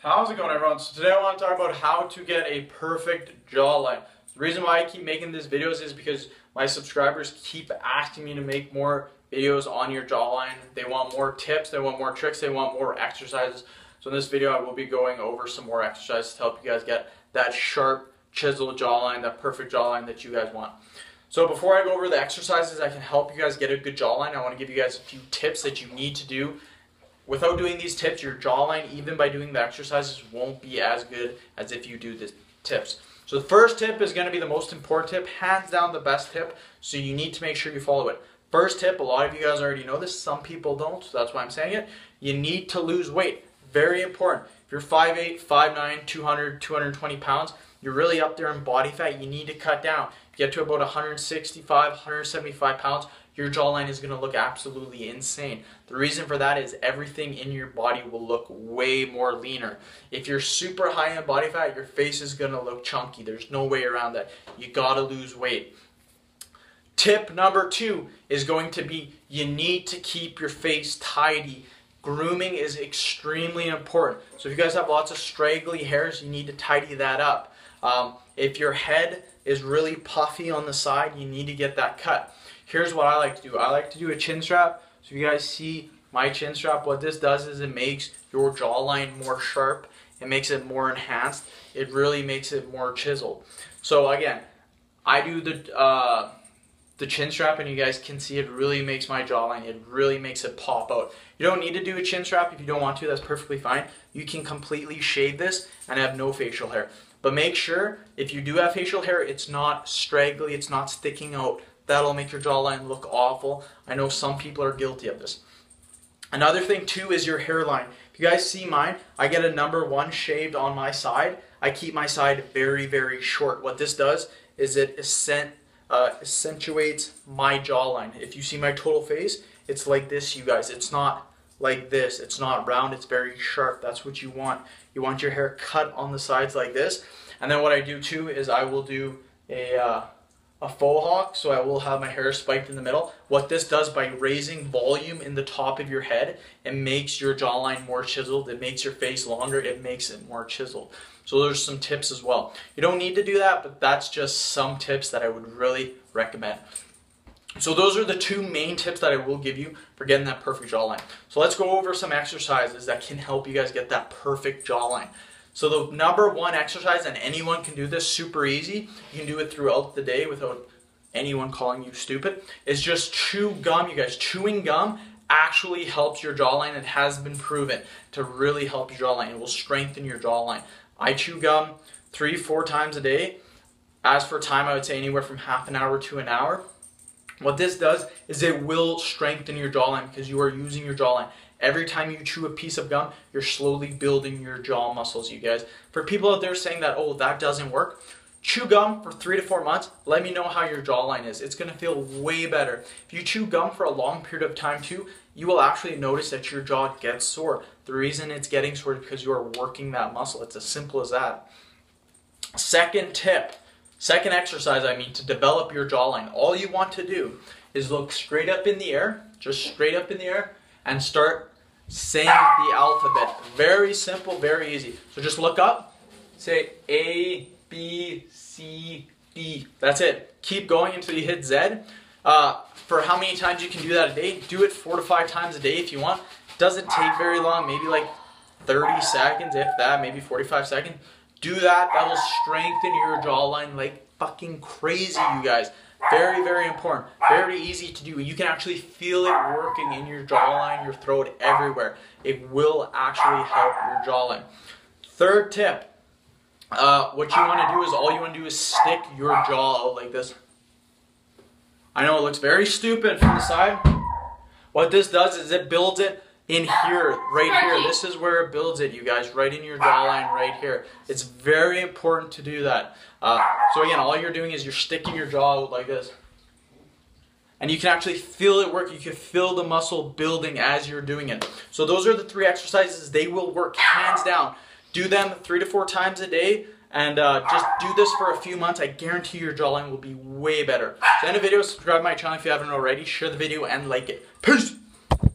How's it going everyone? So today I want to talk about how to get a perfect jawline. The reason why I keep making these videos is because my subscribers keep asking me to make more videos on your jawline. They want more tips, they want more tricks, they want more exercises. So in this video I will be going over some more exercises to help you guys get that sharp, chiseled jawline, that perfect jawline that you guys want. So before I go over the exercises that can help you guys get a good jawline, I want to give you guys a few tips that you need to do without doing these tips, your jawline, even by doing the exercises, won't be as good as if you do the tips. So the first tip is going to be the most important tip, hands down the best tip, so you need to make sure you follow it. First tip, a lot of you guys already know this, some people don't, so that's why I'm saying it. You need to lose weight. Very important. If you're 5'8", 5'9", 200, 220 pounds, you're really up there in body fat, you need to cut down. Get to about 165, 175 pounds, your jawline is going to look absolutely insane. The reason for that is everything in your body will look way more leaner. If you're super high in body fat, your face is going to look chunky. There's no way around that. You got to lose weight. Tip number two is going to be you need to keep your face tidy. Grooming is extremely important. So if you guys have lots of straggly hairs, you need to tidy that up. Um, if your head is really puffy on the side, you need to get that cut here's what I like to do. I like to do a chin strap. So you guys see my chin strap, what this does is it makes your jawline more sharp. It makes it more enhanced. It really makes it more chiseled. So again, I do the uh, the chin strap and you guys can see it really makes my jawline, it really makes it pop out. You don't need to do a chin strap if you don't want to, that's perfectly fine. You can completely shave this and have no facial hair. But make sure if you do have facial hair, it's not straggly, it's not sticking out That'll make your jawline look awful. I know some people are guilty of this. Another thing too is your hairline. If you guys see mine, I get a number one shaved on my side. I keep my side very, very short. What this does is it uh, accentuates my jawline. If you see my total face, it's like this, you guys. It's not like this. It's not round. It's very sharp. That's what you want. You want your hair cut on the sides like this. And then what I do too is I will do a uh, a faux hawk, so I will have my hair spiked in the middle. What this does by raising volume in the top of your head, it makes your jawline more chiseled, it makes your face longer, it makes it more chiseled. So there's some tips as well. You don't need to do that, but that's just some tips that I would really recommend. So those are the two main tips that I will give you for getting that perfect jawline. So let's go over some exercises that can help you guys get that perfect jawline. So the number one exercise, and anyone can do this super easy, you can do it throughout the day without anyone calling you stupid, is just chew gum, you guys. Chewing gum actually helps your jawline. It has been proven to really help your jawline. It will strengthen your jawline. I chew gum three, four times a day. As for time, I would say anywhere from half an hour to an hour. What this does is it will strengthen your jawline because you are using your jawline. Every time you chew a piece of gum, you're slowly building your jaw muscles, you guys. For people out there saying that, oh, that doesn't work, chew gum for three to four months. Let me know how your jawline is. It's going to feel way better. If you chew gum for a long period of time too, you will actually notice that your jaw gets sore. The reason it's getting sore is because you are working that muscle. It's as simple as that. Second tip, second exercise, I mean, to develop your jawline. All you want to do is look straight up in the air, just straight up in the air, and start saying the alphabet. Very simple, very easy. So just look up, say A, B, C, D. That's it. Keep going until you hit Z. Uh, for how many times you can do that a day, do it four to five times a day if you want. Doesn't take very long, maybe like 30 seconds, if that, maybe 45 seconds. Do that. That will strengthen your jawline like fucking crazy, you guys. Very, very important. Very easy to do. You can actually feel it working in your jawline, your throat, everywhere. It will actually help your jawline. Third tip. Uh, what you want to do is all you want to do is stick your jaw out like this. I know it looks very stupid from the side. What this does is it builds it in here, right here. This is where it builds it, you guys, right in your jawline, right here. It's very important to do that. Uh, so again, all you're doing is you're sticking your jaw out like this. And you can actually feel it work. You can feel the muscle building as you're doing it. So those are the three exercises. They will work hands down. Do them three to four times a day. And uh, just do this for a few months. I guarantee your jawline will be way better. So end the video, subscribe to my channel if you haven't already. Share the video and like it. Peace!